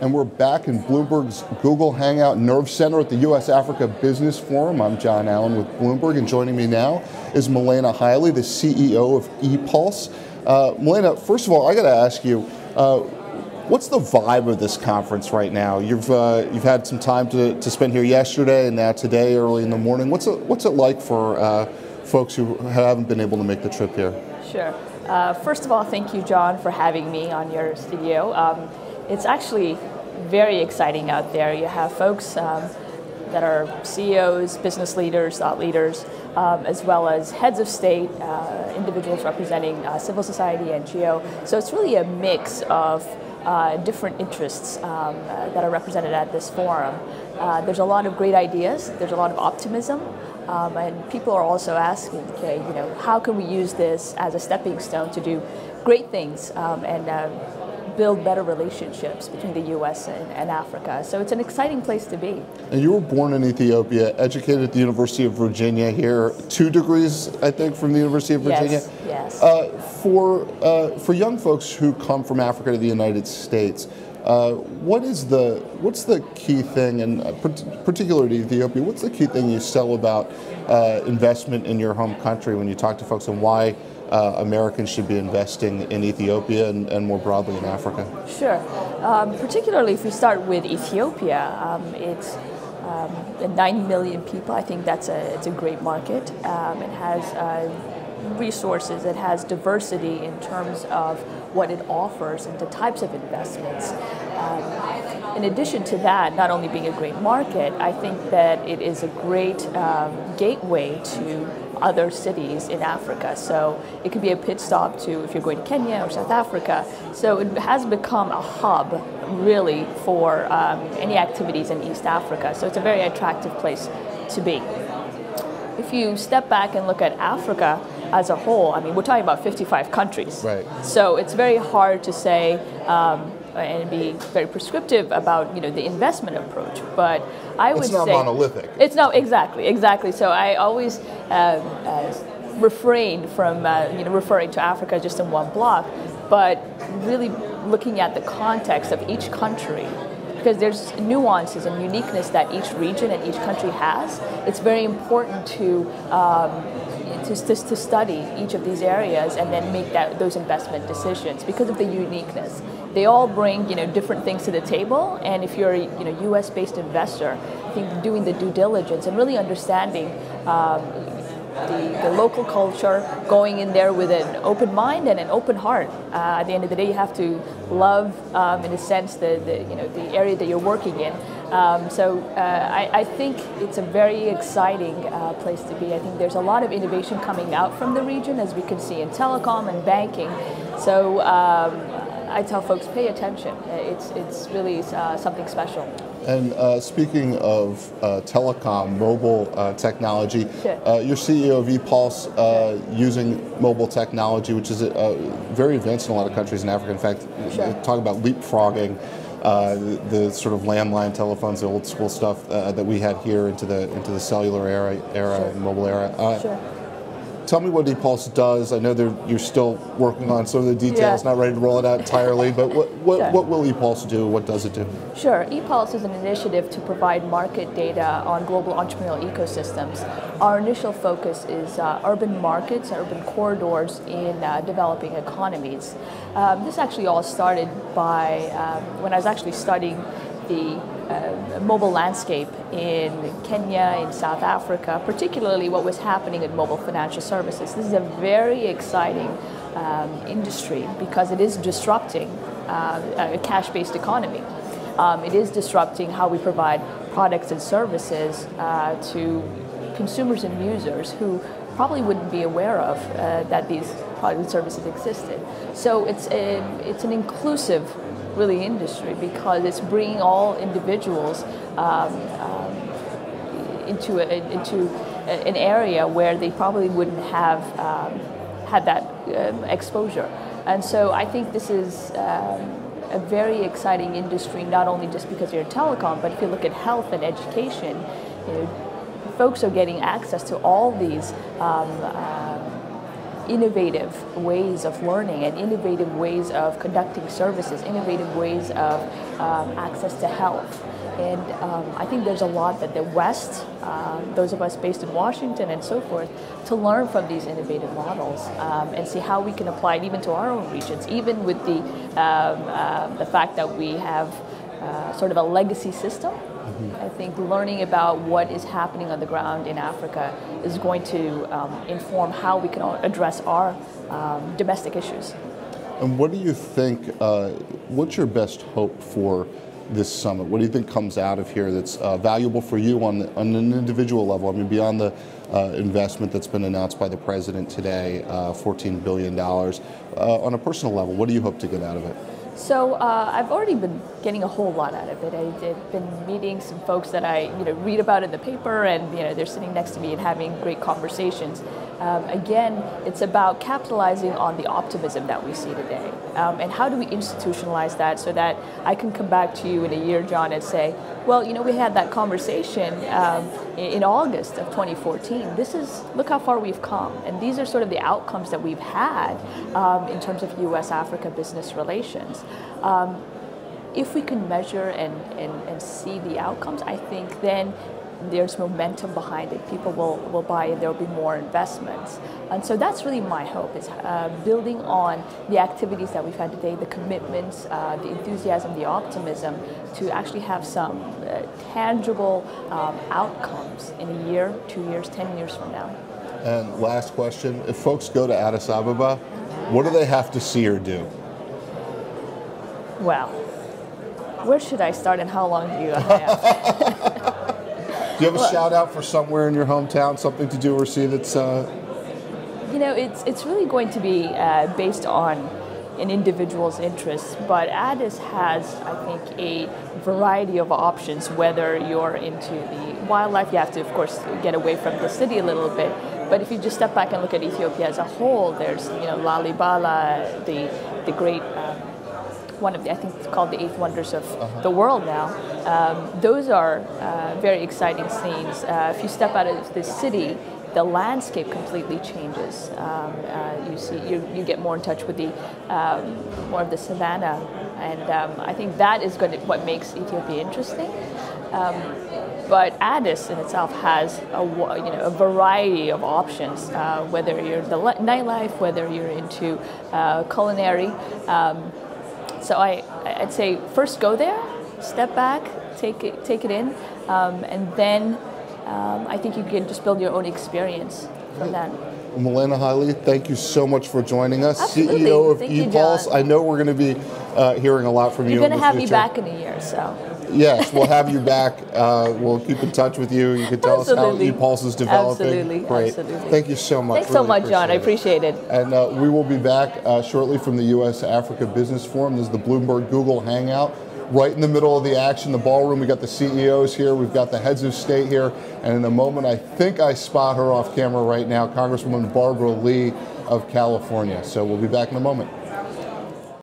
and we're back in Bloomberg's Google Hangout Nerve Center at the U.S. Africa Business Forum. I'm Jon Allen with Bloomberg, and joining me now is Mellena Haile, the CEO of ePulse. Uh, Mellena, first of all, I got to ask you, uh, what's the vibe of this conference right now? You've uh, you've had some time to, to spend here yesterday and now today, early in the morning. What's it what's it like for uh, folks who haven't been able to make the trip here? Sure. Uh, first of all, thank you, Jon, for having me on your studio. Um, it's actually very exciting out there. You have folks um, that are CEOs, business leaders, thought leaders, um, as well as heads of state, uh, individuals representing uh, civil society, and NGO. So it's really a mix of uh, different interests um, uh, that are represented at this forum. Uh, there's a lot of great ideas. There's a lot of optimism. Um, and people are also asking, okay, you know, how can we use this as a stepping stone to do great things um, and uh, build better relationships between the U.S. And, and, Africa. So it's an exciting place to be. And you were born in Ethiopia, educated at the University of Virginia here, two degrees, I think, from the University of Virginia. Yes. yes. Uh, for uh, for young folks who come from Africa to the United States. Uh, what is the what's the key thing, and uh, particularly Ethiopia? What's the key thing you sell about uh, investment in your home country when you talk to folks, and why uh, Americans should be investing in Ethiopia and, and more broadly in Africa? Sure. Um, particularly if we start with Ethiopia, um, it's um, 90 million people. I think that's a it's a great market. Um, it has uh, resources. It has diversity in terms of what it offers and the types of investments. Um, in addition to that, not only being a great market, I think that it is a great um, gateway to other cities in Africa. So it could be a pit stop to if you're going to Kenya or South Africa. So it has become a hub really for um, any activities in East Africa. So it's a very attractive place to be. If you step back and look at Africa, as a whole, I mean, we're talking about 55 countries. Right. So it's very hard to say um, and be very prescriptive about you know the investment approach. But I would say it's not say monolithic. It's not exactly exactly. So I always. Uh, uh, refrain from uh, you know referring to Africa just in one block, but really looking at the context of each country because there's nuances and uniqueness that each region and each country has. It's very important to um, to, to, study each of these areas and then make that, those investment decisions because of the uniqueness. They all bring you know different things to the table, and if you're a you know U.S. based investor, I think doing the due diligence and really understanding. Um, the, the, local culture, going in there with an open mind and an open heart. Uh, at the end of the day, you have to love, um, in a sense, the, the, you know, the area that you're working in. Um, so uh, I, I, think it's a very exciting uh, place to be. I think there's a lot of innovation coming out from the region, as we can see in telecom and banking. So um, I tell folks, pay attention. It's, it's really uh, something special. And uh, speaking of uh, telecom, mobile uh, technology, sure. Uh, you're CEO of ePulse uh, using mobile technology, which is uh, very advanced in a lot of countries in Africa. In fact, sure. talk about leapfrogging. Uh, the, the, sort of landline telephones, the old school stuff uh, that we had here into the into the cellular era, era sure. mobile era. Uh, sure tell me what ePulse does. I know you're still working on some of the details, yeah. not ready to roll it out entirely, but what, what, sure. what will ePulse do? What does it do? Sure. ePulse is an initiative to provide market data on global entrepreneurial ecosystems. Our initial focus is uh, urban markets, urban corridors in uh, developing economies. Um, this actually all started by um, when I was actually studying the uh, mobile landscape in Kenya, in South Africa, particularly what was happening in mobile financial services. This is a very exciting um, industry because it is disrupting uh, a cash-based economy. Um, it is disrupting how we provide products and services uh, to consumers and users who probably wouldn't be aware of uh, that these products and services existed. So it's a, it's an inclusive really industry because it's bringing all individuals um, um, into a, into an area where they probably wouldn't have um, had that um, exposure. And so I think this is um, a very exciting industry, not only just because you're telecom, but if you look at health and education, you know, folks are getting access to all these um, innovative ways of learning and innovative ways of conducting services, innovative ways of um, access to health. And um, I think there's a lot that the West, um, those of us based in Washington and so forth, to learn from these innovative models um, and see how we can apply it even to our own regions, even with the, uh, the fact that we have uh, sort of a legacy system. Mm-hmm. I think learning about what is happening on the ground in Africa is going to um, inform how we can address our um, domestic issues. And what do you think, uh, what's your best hope for this summit? What do you think comes out of here that's uh, valuable for you on, the, on an individual level? I mean, beyond the uh, investment that's been announced by the president today, uh, $14 billion. Uh, on a personal level, what do you hope to get out of it? So uh, I've already been getting a whole lot out of it. I've been meeting some folks that I you know read about in the paper, and you know they're sitting next to me and having great conversations. Um, again, it's about capitalizing on the optimism that we see today, um, and how do we institutionalize that so that I can come back to you in a year, Jon, and say, well, you know, we had that conversation um, in August of 2014. This is look how far we've come, and these are sort of the outcomes that we've had um, in terms of U.S.-Africa business relations. Um, if we can measure and, and, and see the outcomes, I think then there's momentum behind it. People will, will buy and there will be more investments. And so that's really my hope is uh, building on the activities that we've had today, the commitments, uh, the enthusiasm, the optimism to actually have some uh, tangible um, outcomes in a year, two years, 10 years from now. And last question, if folks go to Addis Ababa, what do they have to see or do? Well, where should I start and how long do you have? Do you have a well, shout out for somewhere in your hometown, something to do or see that's? Uh... You know, it's it's really going to be uh, based on an individual's interests, but Addis has, I think, a variety of options. Whether you're into the wildlife, you have to, of course, get away from the city a little bit. But if you just step back and look at Ethiopia as a whole, there's you know Lalibela, the the great. Um, one of the, I think it's called the eighth wonders of uh-huh. the world now. Um, those are uh, very exciting scenes. Uh, if you step out of the city, the landscape completely changes. Um, uh, you see, you, you get more in touch with the um, more of the savannah, and um, I think that is going to, what makes Ethiopia interesting. Um, but Addis in itself has a you know a variety of options. Uh, whether you're the nightlife, whether you're into uh, culinary. So I, I'd say first go there, step back, take it, take it in, um, and then um, I think you can just build your own experience from that. Mellena Haile, thank you so much for joining us, Absolutely. CEO of thank ePulse. I know we're going to be uh, hearing a lot from You're you. You're going to have future. me back in a year, so. Yes, we'll have you back. Uh, we'll keep in touch with you. You can tell Absolutely. us how ePulse is developing. Absolutely. Great. Absolutely. Thank you so much. Thanks really so much, Jon. I appreciate it. And uh, we will be back uh, shortly from the U.S. Africa Business Forum. This is the Bloomberg Google Hangout. Right in the middle of the action, the ballroom. We got the CEOs here. We've got the heads of state here. And in a moment, I think I spot her off camera right now, Congresswoman Barbara Lee of California. So we'll be back in a moment.